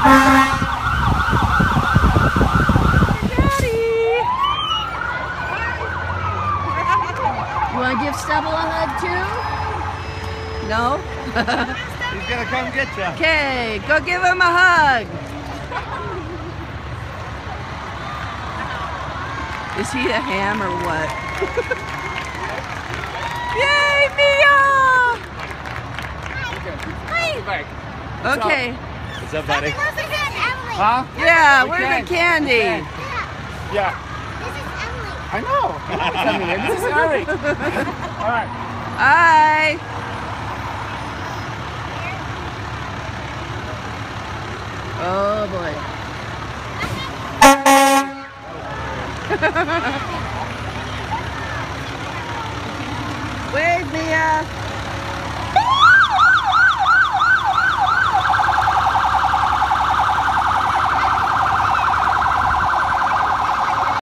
You want to give Stubble a hug too? No? He's going to come get you. Okay, go give him a hug. Is he a ham or what? Yay, Mia! Okay. What's up, buddy? Emily. Huh? Yeah, We where's can. the candy? Yeah, Yeah. this is Emily. I know. I know Emily. This is Eric. All right. Hi. Oh boy. Wave, Mia.